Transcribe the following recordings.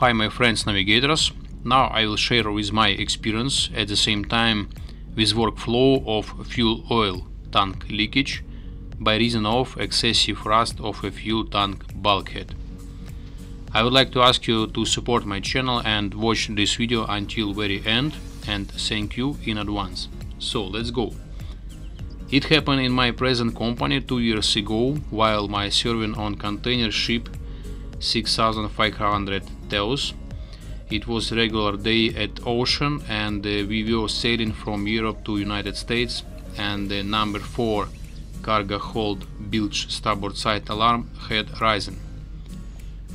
Hi my friends navigators, now I will share with my experience at the same time with workflow of fuel oil tank leakage by reason of excessive rust of a fuel tank bulkhead. I would like to ask you to support my channel and watch this video until very end and thank you in advance. So let's go. It happened in my present company two years ago while my serving on container ship 6500 TEUs. It was regular day at ocean and uh, we were sailing from Europe to United States and the number 4 cargo hold bilge starboard side alarm had risen.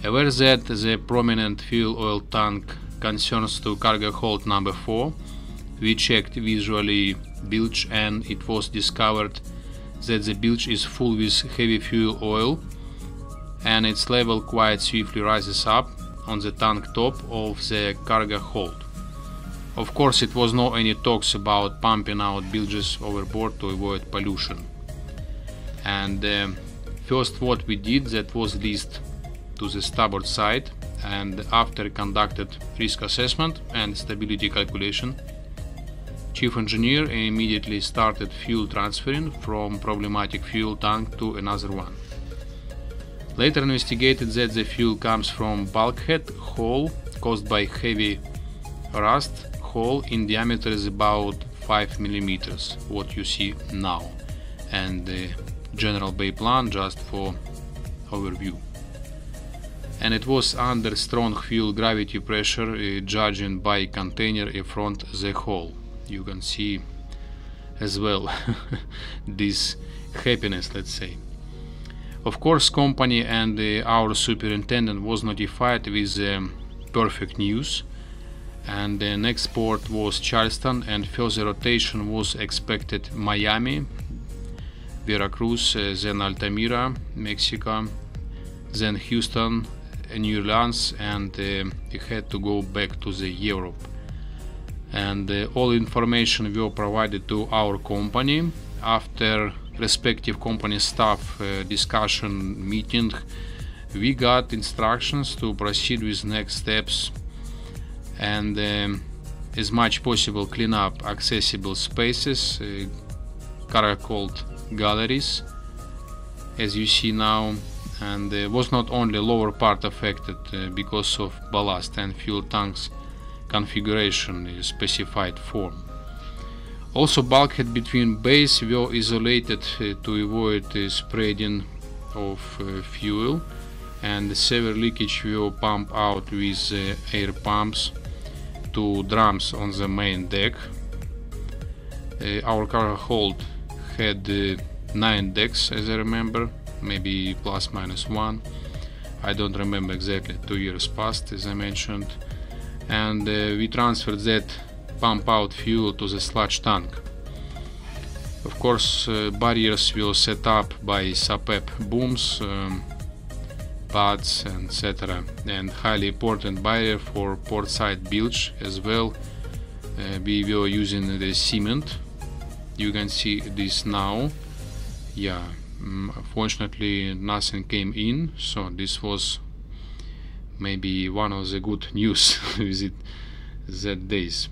Aware that the prominent fuel oil tank concerns to cargo hold number 4, we checked visually bilge and it was discovered that the bilge is full with heavy fuel oil and its level quite swiftly rises up on the tank top of the cargo hold. Of course it was no any talks about pumping out bilges overboard to avoid pollution. And uh, first what we did that was list to the starboard side and after conducted risk assessment and stability calculation Chief engineer immediately started fuel transferring from problematic fuel tank to another one. Later investigated that the fuel comes from bulkhead hole caused by heavy rust. Hole in diameter is about 5 millimeters, what you see now, and the general bay plan just for overview. And it was under strong fuel gravity pressure, uh, judging by container in front the hole. You can see as well this happiness, let's say. Of course, company and uh, our superintendent was notified with um, perfect news. And the next port was Charleston and further rotation was expected Miami, Veracruz, uh, then Altamira, Mexico, then Houston, New Orleans and uh, had to go back to the Europe. And uh, all information were provided to our company. After respective company staff uh, discussion meeting we got instructions to proceed with next steps. And um, as much possible clean up accessible spaces uh, called galleries as you see now. And uh, was not only lower part affected uh, because of ballast and fuel tanks configuration specified form also bulkhead between bays were isolated uh, to avoid uh, spreading of uh, fuel and the severe leakage will pump out with air pumps to drums on the main deck. our cargo hold had 9 decks as I remember, maybe plus minus 1. I don't remember exactly, 2 years passed as I mentioned. And uh, we transferred that pump out fuel to the sludge tank. Of course, uh, barriers will set up by SOPEP booms, um, pads, etc. And highly important barrier for port side bilge as well. Uh, we were using the cement. You can see this now. Yeah, um, fortunately nothing came in, so this was maybe one of the good news with that days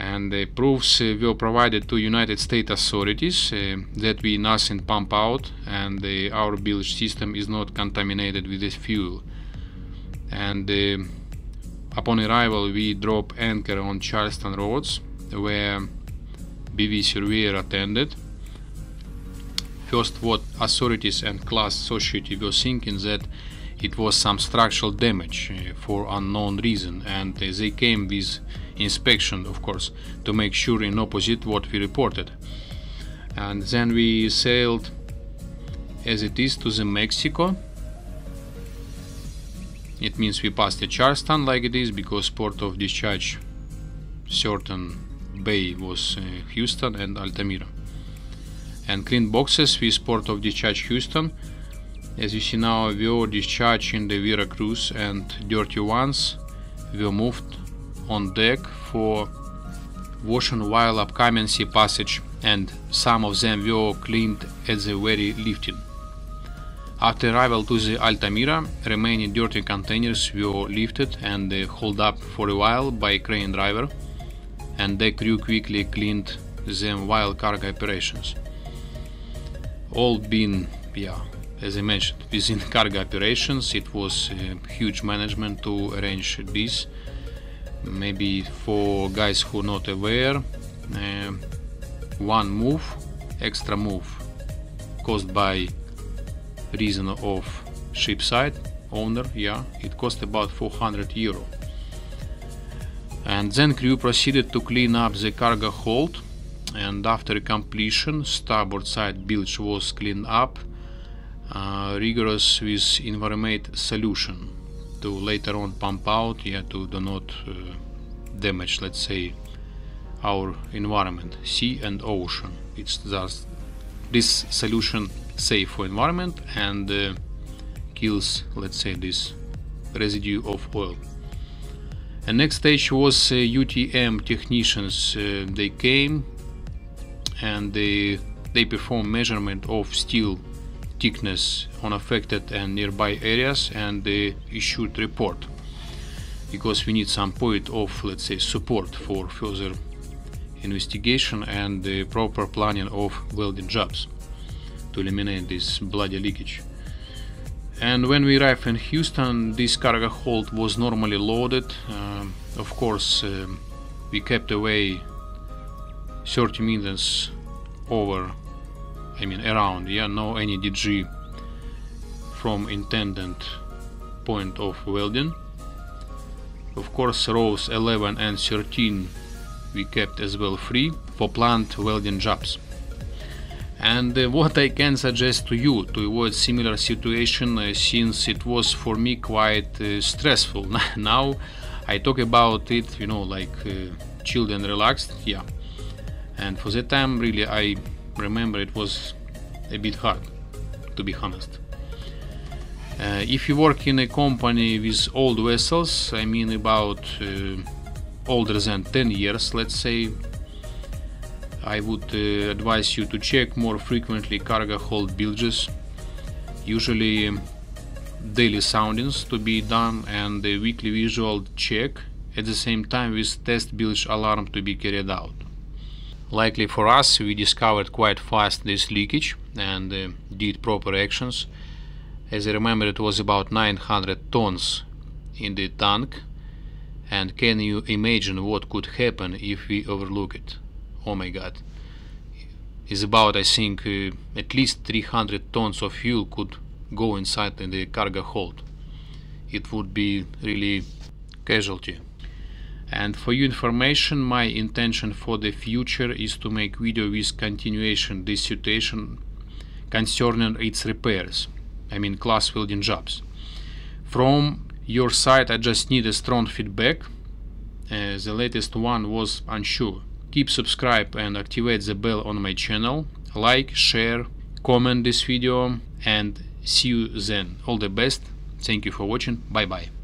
and the proofs uh, were provided to United States authorities uh, that we nothing pump out and uh, our bilge system is not contaminated with this fuel. And upon arrival we drop anchor on Charleston roads where BV surveyor attended. First what authorities and class society were thinking that it was some structural damage uh, for unknown reason and uh, they came with inspection of course to make sure in opposite what we reported. And then we sailed as it is to the Mexico. It means we passed the Charleston like it is because port of discharge certain bay was uh, Houston and Altamira. And clean boxes with port of discharge Houston as you see now, we are discharging the Veracruz and dirty ones were moved on deck for washing while upcoming sea passage and some of them were cleaned at the very lifting. After arrival to the Altamira, remaining dirty containers were lifted and uh, hauled up for a while by crane driver, and the crew quickly cleaned them while cargo operations. All been, yeah, as I mentioned, within cargo operations, it was a huge management to arrange this. Maybe for guys who are not aware, uh, one move, extra move, caused by reason of ship side owner yeah it cost about 400 euro and then crew proceeded to clean up the cargo hold and after completion starboard side bilge was cleaned up rigorous with environment solution to later on pump out yeah to do not uh, damage let's say our environment sea and ocean. It's just this solution safe for environment and uh, kills let's say this residue of oil. And next stage was uh, UTM technicians uh, they came and they they perform measurement of steel thickness on affected and nearby areas and they issued report because we need some point of let's say support for further investigation and the proper planning of welding jobs to eliminate this bloody leakage. And when we arrived in Houston, this cargo hold was normally loaded. Uh, of course, uh, we kept away 30 minutes over, I mean around, yeah, no any DG from intended point of welding. Of course, rows 11 and 13 we kept as well free for plant welding jobs. And uh, what I can suggest to you to avoid similar situation uh, since it was for me quite uh, stressful. Now I talk about it you know like uh, chilled and relaxed. Yeah. And for that time really I remember it was a bit hard to be honest uh, if you work in a company with old vessels I mean about uh, older than 10 years let's say I would uh, advise you to check more frequently cargo hold bilges, usually daily soundings to be done and a weekly visual check at the same time with test bilge alarm to be carried out. Likely for us, we discovered quite fast this leakage and uh, did proper actions. As I remember, it was about 900 tons in the tank. And can you imagine what could happen if we overlook it? oh my god is about I think uh, at least 300 tons of fuel could go inside in the cargo hold it would be really casualty and for your information my intention for the future is to make video with continuation this situation concerning its repairs I mean class welding jobs. From your side I just need a strong feedback. Uh, the latest one was unsure. Keep subscribe and activate the bell on my channel. Like share comment this video and see you then. All the best. Thank you for watching. Bye bye